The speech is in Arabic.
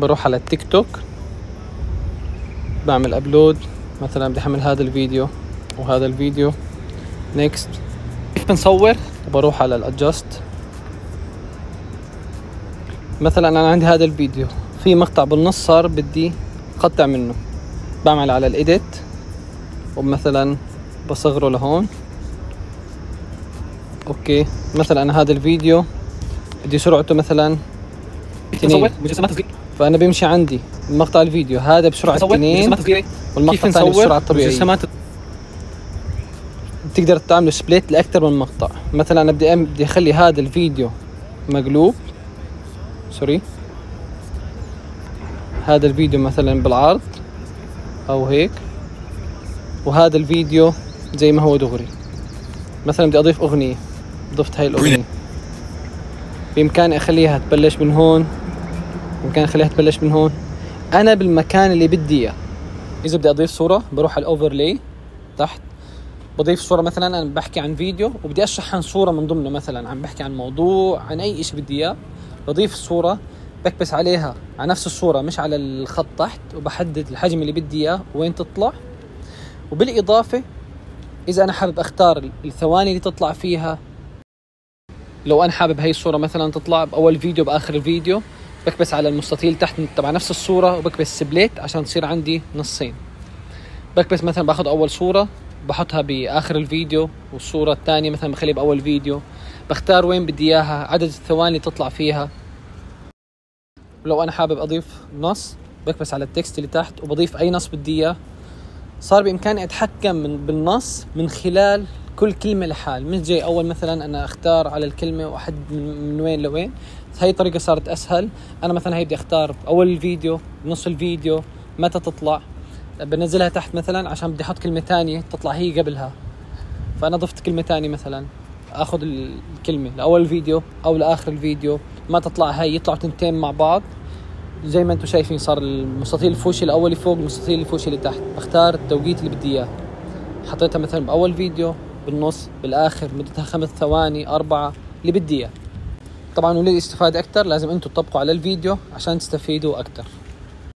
بروح على التيك توك بعمل upload مثلا بدي احمل هذا الفيديو وهذا الفيديو. next كيف بنصور؟ وبروح على ال adjust مثلا أنا عندي هذا الفيديو في مقطع بالنص صار بدي أقطع منه. بعمل على ال edit ومثلا بصغره لهون. okay مثلا أنا هذا الفيديو بدي سرعته مثلا نصور مجسمات صغيره فأنا بيمشي عندي مقطع الفيديو. هذا بسرعة نصور؟ 2 مجسمات صغيره والمقطع الثاني بسرعة طبيعية. مجسمات بتقدر تعمل split لأكثر من مقطع. مثلا أنا بدي أم- بدي أخلي هذا الفيديو مقلوب. sorry هذا الفيديو مثلا بالعرض أو هيك. وهذا الفيديو زي ما هو دغري. مثلا بدي أضيف أغنية. ضفت هاي الأغنية. بإمكاني أخليها تبلش من هون. بامكاني اخليها تبلش من هون. أنا بالمكان اللي بدي إياه. إذا بدي أضيف صورة بروح على الأوفرلاي تحت. بضيف صورة مثلا أنا بحكي عن فيديو وبدي أشرح عن صورة من ضمنه مثلا. عم بحكي عن موضوع عن أي إشي بدي إياه. بضيف الصورة بكبس عليها على نفس الصورة مش على الخط تحت وبحدد الحجم اللي بدي إياه وين تطلع. وبالإضافة إذا أنا حابب أختار الثواني اللي تطلع فيها لو أنا حابب هاي الصورة مثلا تطلع بأول فيديو بآخر الفيديو بكبس على المستطيل تحت تبع نفس الصورة وبكبس split عشان تصير عندي نصين. بكبس مثلا باخذ أول صورة بحطها بآخر الفيديو والصورة الثانية مثلا بخليها بأول فيديو. بختار وين بدي إياها عدد الثواني اللي تطلع فيها. ولو أنا حابب أضيف نص بكبس على التكست اللي تحت وبضيف أي نص بدي إياه. صار بإمكاني أتحكم من بالنص من خلال كل كلمة لحال. مش زي أول مثلا أنا أختار على الكلمة واحدد من, وين لوين. هاي الطريقة صارت أسهل. أنا مثلا هي بدي أختار أول الفيديو نص الفيديو متى تطلع. بنزلها تحت مثلا عشان بدي أحط كلمة تانية تطلع هي قبلها. فأنا ضفت كلمة تانية مثلا. آخذ الكلمة لأول الفيديو أو لآخر الفيديو. ما تطلع هاي يطلعوا تنتين مع بعض. زي ما أنتم شايفين صار المستطيل الفوشي الاولي فوق المستطيل الفوشي اللي تحت. بختار التوقيت اللي بدي إياه. حطيتها مثلا بأول فيديو. بالنص بالآخر مدتها خمس ثواني أربعة اللي بدي إياه. طبعا وللإستفادة أكثر لازم أنتم تطبقوا على الفيديو عشان تستفيدوا أكثر